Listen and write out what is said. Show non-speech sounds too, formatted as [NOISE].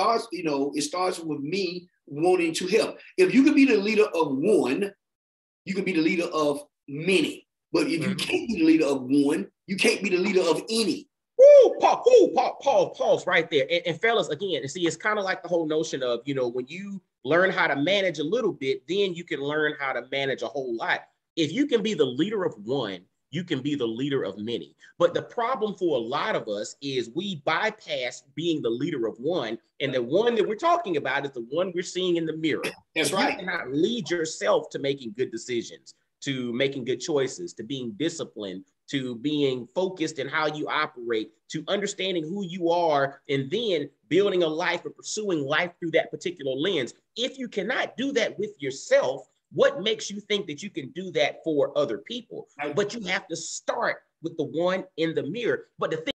starts, you know, it starts with me wanting to help. If you can be the leader of one, you can be the leader of many. But if you mm-hmm. can't be the leader of one, you can't be the leader of any. Woo, Paul, woo, Paul, Paul, pause right there. And, and fellas, again, see, it's kind of like the whole notion of, you know, when you learn how to manage a little bit, then you can learn how to manage a whole lot. If you can be the leader of one, you can be the leader of many. But the problem for a lot of us is we bypass being the leader of one. And the one that we're talking about is the one we're seeing in the mirror. [CLEARS THROAT] That's right. You cannot lead yourself to making good decisions, to making good choices, to being disciplined, to being focused in how you operate, to understanding who you are, and then building a life or pursuing life through that particular lens. If you cannot do that with yourself, what makes you think that you can do that for other people? But you have to start with the one in the mirror. But the thing